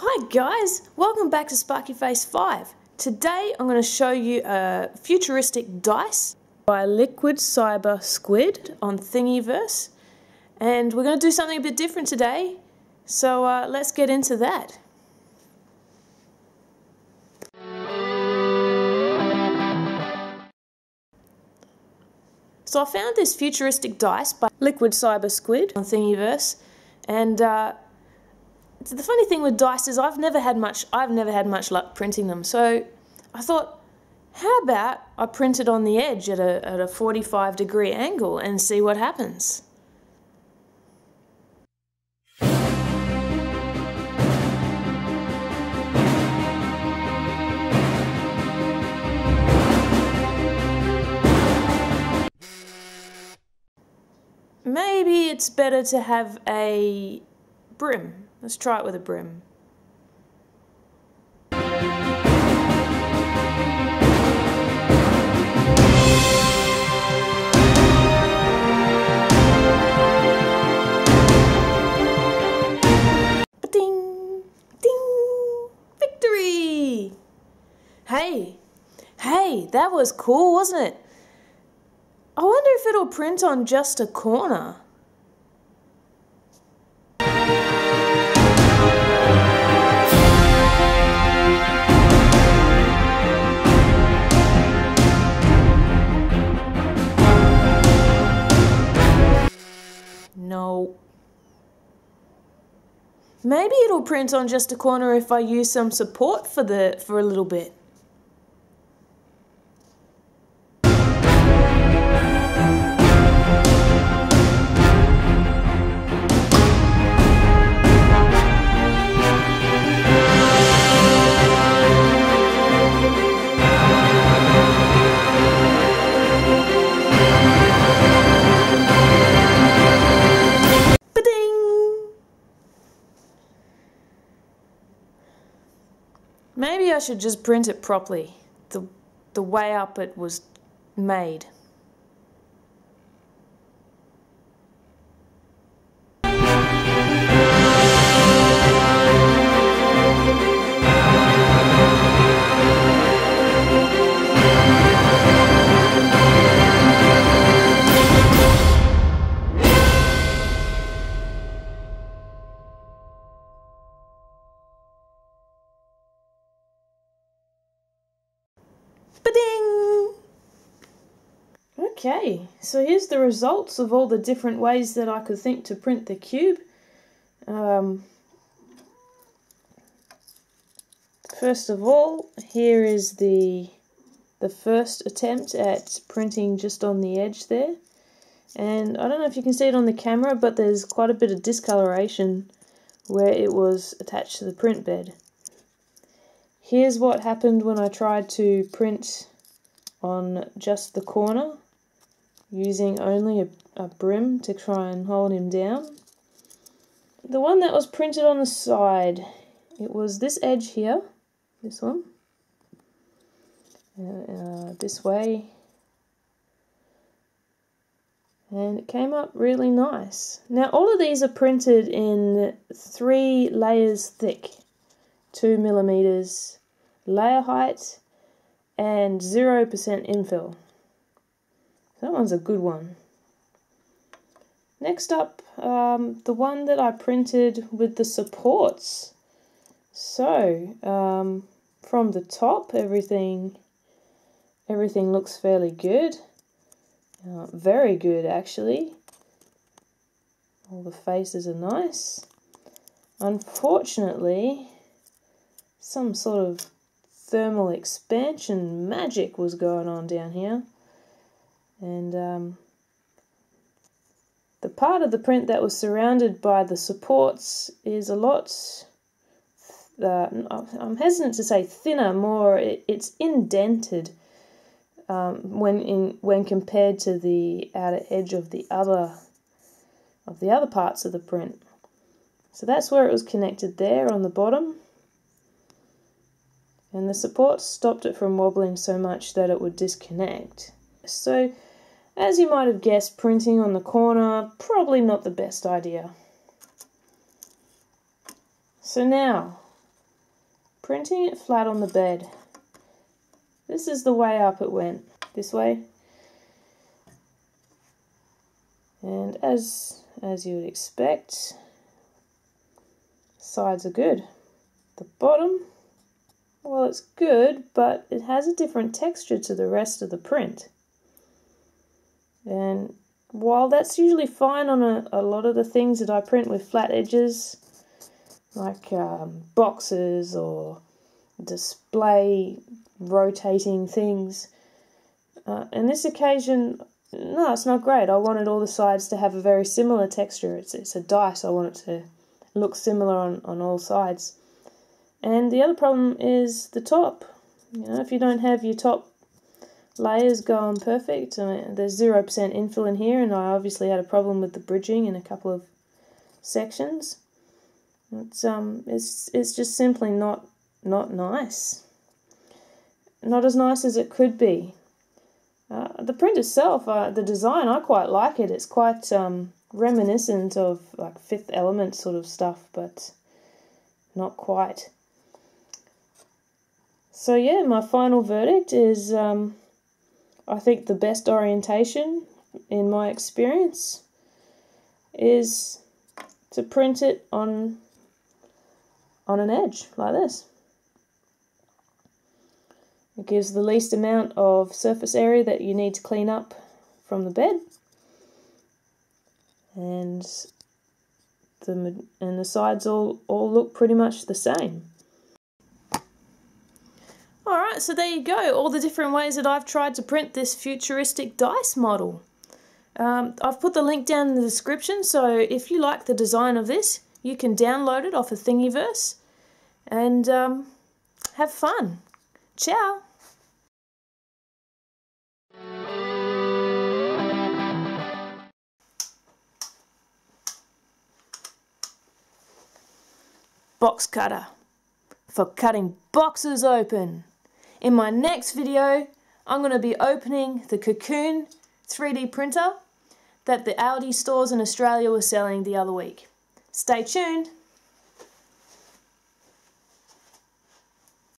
Hi guys, welcome back to Sparky Face 5. Today I'm going to show you a futuristic dice by Liquid Cyber Squid on Thingiverse. And we're going to do something a bit different today, so uh, let's get into that. So I found this futuristic dice by Liquid Cyber Squid on Thingiverse, and uh, the funny thing with dice is I've never had much I've never had much luck printing them. So I thought, how about I print it on the edge at a at a 45 degree angle and see what happens. Maybe it's better to have a brim. Let's try it with a brim. Ding! Ding! Victory! Hey, hey, that was cool, wasn't it? I wonder if it'll print on just a corner. Maybe it'll print on just a corner if I use some support for the for a little bit. I should just print it properly, the, the way up it was made. Ba-ding! Okay, so here's the results of all the different ways that I could think to print the cube. Um, first of all, here is the the first attempt at printing just on the edge there. And I don't know if you can see it on the camera, but there's quite a bit of discoloration where it was attached to the print bed. Here's what happened when I tried to print on just the corner using only a, a brim to try and hold him down. The one that was printed on the side, it was this edge here, this one, uh, uh, this way, and it came up really nice. Now all of these are printed in three layers thick, two millimeters layer height, and 0% infill. That one's a good one. Next up, um, the one that I printed with the supports. So, um, from the top, everything everything looks fairly good. Uh, very good, actually. All the faces are nice. Unfortunately, some sort of thermal expansion magic was going on down here. And um, the part of the print that was surrounded by the supports is a lot, uh, I'm hesitant to say thinner, more it, it's indented um, when in when compared to the outer edge of the other of the other parts of the print. So that's where it was connected there on the bottom and the support stopped it from wobbling so much that it would disconnect. So, as you might have guessed, printing on the corner, probably not the best idea. So now, printing it flat on the bed. This is the way up it went, this way. And as, as you would expect, sides are good. The bottom, well it's good, but it has a different texture to the rest of the print. And while that's usually fine on a, a lot of the things that I print with flat edges, like um, boxes or display rotating things, uh, in this occasion, no, it's not great. I wanted all the sides to have a very similar texture. It's, it's a dice, I want it to look similar on, on all sides. And the other problem is the top. You know, if you don't have your top layers going perfect, I mean, there's 0% infill in here, and I obviously had a problem with the bridging in a couple of sections. It's um, it's it's just simply not not nice. Not as nice as it could be. Uh, the print itself, uh, the design, I quite like it. It's quite um, reminiscent of like Fifth Element sort of stuff, but not quite. So yeah, my final verdict is um, I think the best orientation in my experience is to print it on on an edge like this. It gives the least amount of surface area that you need to clean up from the bed. And the and the sides all all look pretty much the same. Alright, so there you go, all the different ways that I've tried to print this futuristic dice model. Um, I've put the link down in the description, so if you like the design of this, you can download it off of Thingiverse and um, have fun. Ciao! box cutter for cutting boxes open. In my next video, I'm going to be opening the Cocoon 3D printer that the Aldi stores in Australia were selling the other week. Stay tuned.